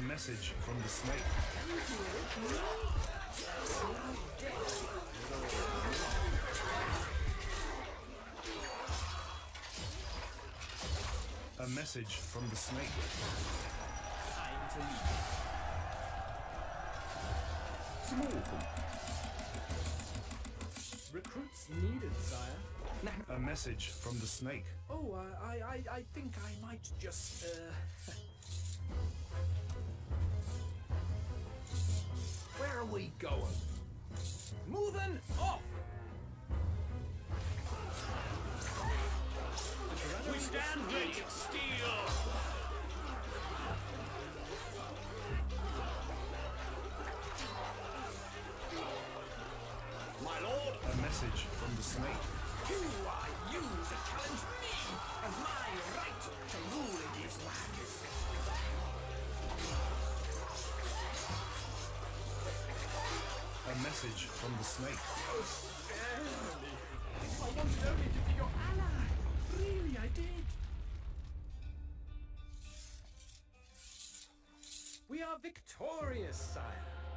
A message from the snake. A message from the snake. Small. Recruits needed, sire. A message from the snake. Oh, uh, I, I, I think I might just, uh... Where are we going? Moving off! We stand ready, steel! My lord, A message from the snake. Who are you to challenge me and my right to rule in these lands? A message from the snake. Barely. I wanted only to be your ally. Really, I did. We are victorious, sire.